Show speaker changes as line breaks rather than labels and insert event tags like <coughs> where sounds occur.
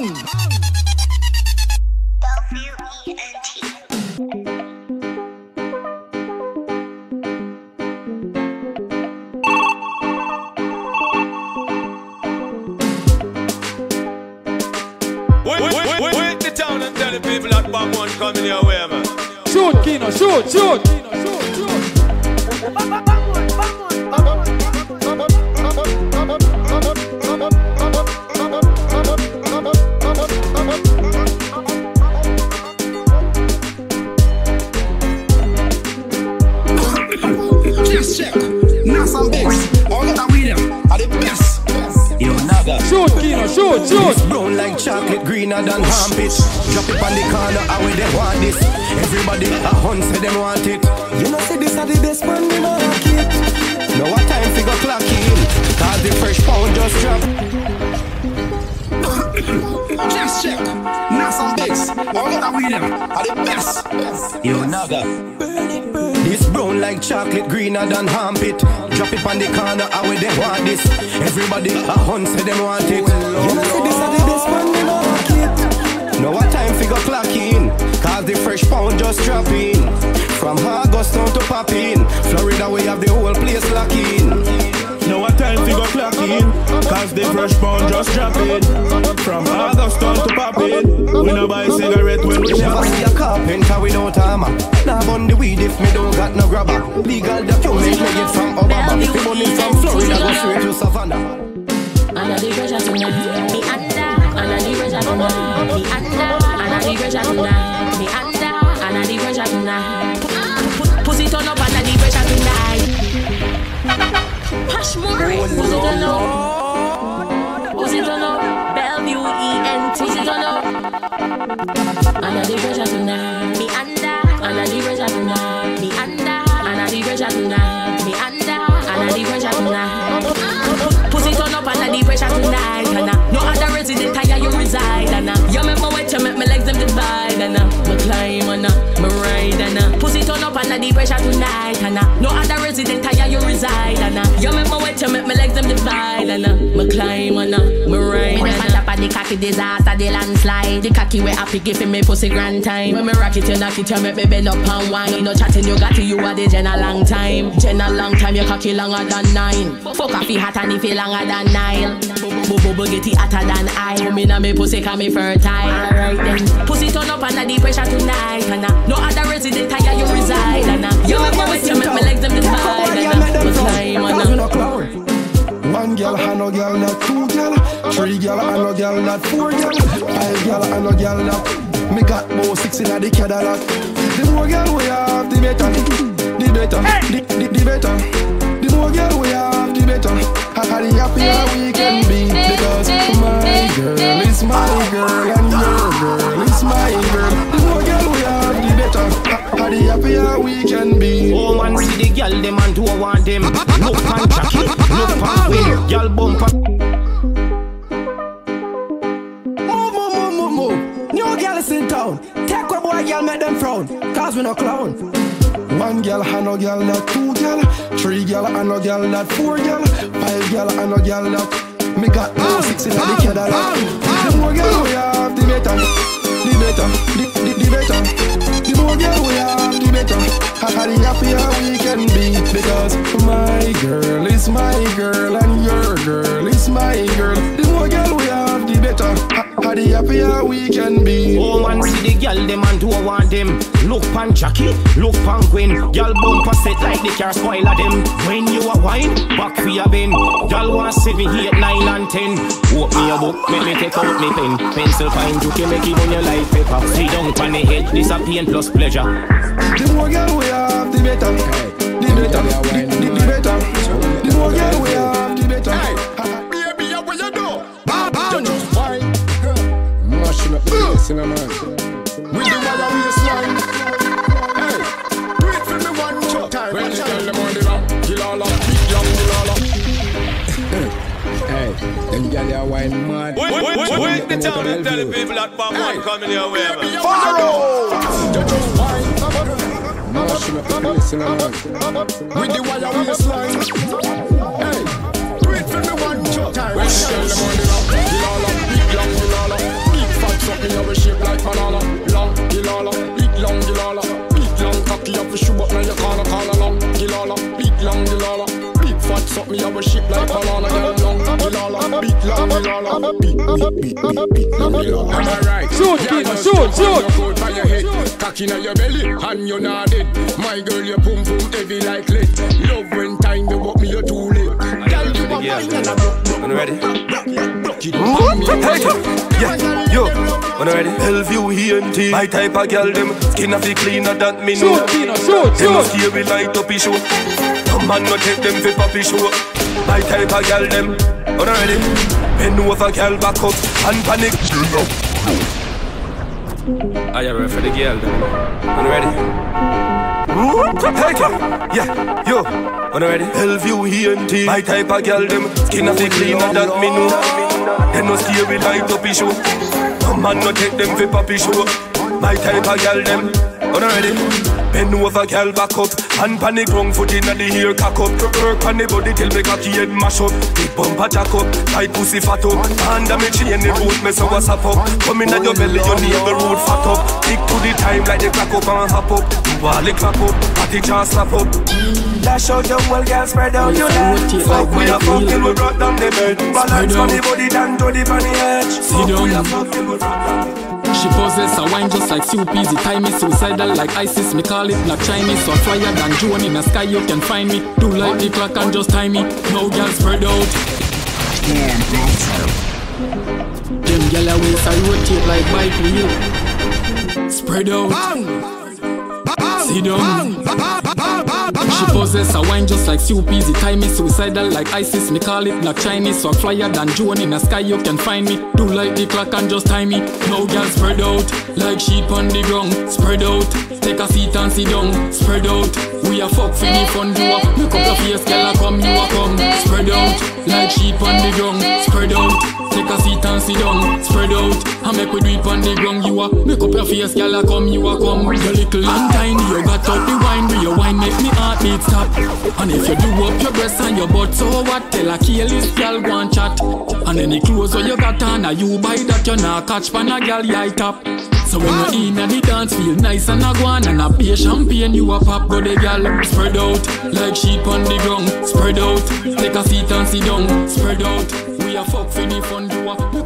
Bang!
Wait, wait, wait, wait, wait the town and tell the people that bomb one coming your way, man.
Shoot, Keino, shoot, shoot! Keino, shoot, shoot!
Keino,
shoot, shoot!
Brown like chocolate, greener than armpit. Drop it on the corner, how we they want this. Everybody a hunt say them want it. You know say this are the best man in the market. No what time figure clock in. Cause the fresh pound just drop. <coughs>
Just check. Nas and Bigz. All of the William are the best.
Yo, Nagga. This brown like chocolate, greener than armpit. Drop it on the corner, how we they want this. Everybody a hunt say them want it. You know say this are the best man in market. No what time figure clock in. Cause the fresh pound just drop in. From August down to Popin. Florida we have the whole place lock in.
Now what time fi go clock in Cause the fresh pound just drop in From August down to pop in We no buy cigarette when we
Never
shop
see a carpenter without armor. Nah bun the weed if me don't got no grabber. Legal document me get from Obama. Me bunny from Florida go straight to Savannah.
Under the pressure tonight, me under. Under the pressure tonight, Hush more, pussy turn up. Pussy turn up. Bellevue ENT. Pussy turn up. Under the pressure tonight, me under. Under the pressure tonight, me under. Under the pressure tonight, me under. Under the pressure tonight. Pussy turn up under the pressure tonight, and no other resident higher you reside, and you make wet, you make my legs them divide, and me climb and me ride, and pussy turn up under the pressure tonight, and uh, no divide, and uh, me climb and uh, me ride, and uh, top of the cocky disaster, the landslide, the cocky way happy giving me pussy grand time. When me rock it, you knock it, you make me bend up and wine. No chatting, you got it, you are the gen a long time, gen a long time, your cocky longer than nine. Fuck off, hot and if it longer than Nile. Bubble bubble get it hotter than I. Come in me pussy can me fertile. Alright then, pussy turn up under the pressure tonight, and uh, no other resident higher you reside, and uh, you make me
girl and not four girl. Five girl and no girl, not. Me got more six in the Cadillac. The more girl we have, the better. The better, the, the, the better. The more girl we have, the better. How the happier we can be. Because my girl is my girl and your girl is my girl. The more girl we have, the better. How the happier we can be.
Oh man, see the girl them and I want them. Look pan Jackie, look pan Queen, girl bumper.
Girl, make them frown. Cause we no clown. One girl and no girl, not two girl. Three girl and no girl, not four girl. Five girl and no girl, not. Me got no six in the Cadillac. The more girl we have, the better. The better, the, the, the better. The more girl we have, the better. How the happier we can be. Because my girl is my girl the happier we can be.
Oh man, see the girl them and do I want them. Look pan Jackie, look pan Queen, girl bumper set like the car spoiler them. When you a wine, back for your bin. Girl want seven, eight, nine and ten. Open a book, make me take out me pen. Pencil fine, you can make it on your life paper. See down pan the head, this a pain plus pleasure.
The more girl wine mad. Wait, the town and tell the
people that
bomb hey. one coming your way, man. Pharaoh!
With the wire waistline Hey, do for me one time When she tell the lock, the lala Big long, the Big fat up
in your
shape like banana Long, the Big long, the Big long cocky up your
shoe
but
now you
call a
suck me have a ship like banana girl long. Gilala, beat long, Gilala, beat, beat, beat, beat, beat Gilala. Am I right?
Shoot,
Yeah,
Keino,
no
shoot,
shit,
shoot.
man, you by your head, cocky inna your belly, and you're not dead. My girl, you pum pum heavy like lead. Love when time you walk me, you're too late. Girl, you a wine and a broke, broke,
When ready?
broke it. Pon me,
Hey, yeah, yo, when ready? Bellevue ENT, my type of girl them skin of the cleaner that me know.
Shoot, Keino, shoot,
Them no
shoot.
scary light up his show. No man no take them fi poppy show. My type of girl them, when ready? Bend over, girl back up and panic. Are you ready for the girl them? When ready? Hey, yeah, yo, when ready? Bellevue ENT, my type of girl them skin of the cleaner that me know. Them no scary light up show. No man no take them fi poppy show. My type of girl them, when ready? Bend over, girl back up. And panic wrong foot inna the ear cock up. Work on the body till me cocky head mash up. Big bumper jack up, tight pussy fat up. Under me chain the boot me so what's up. Up Come inna your belly, your navel root fat up. Stick to the time like the crack up and hop up. Wall it clap up, party chance slap up. Dash out your whole girl, spread out your legs. Fuck we a fuck till we brought down the bed. Balance on the body down to the funny edge. Fuck we a fuck till we brought down the bed
She poses a wine just like soup easy Tie me suicidal like ISIS. Me call it black Chinese So flyer than Joan in the sky you can find me. Do like the clock and just time me. No girl spread out. Them yellow waist I rotate like bike wheel Spread out. Sit down She possess a wine just like soup easy Tie me suicidal like ISIS Me call it black Chinese. So I flyer than Joan in the sky you can find me. Do like the clock and just time me. No girl spread out Like sheep on the ground. Spread out Take a seat and sit down. Spread out We a fuck for the fun. You a Look up your face girl a come You a come. Spread out Like sheep on the ground. Spread out Take a seat and sit down. Spread out I make we do it on the ground. You a Make up your face girl a come You a come. You little and tiny You got out the wine. With your wine make me heartbeat stop And if you do up your breast and your butt So what? Tell a careless girl and chat. And any clothes what you got on Are you buy that you not catch Pan a girl yeah top so when you in at the dance, feel nice and a go on And a beer champagne, you a pop, go the gal Spread out, like sheep on the ground. Spread out, take a seat and sit down. Spread out, we a fuck for the fun, you a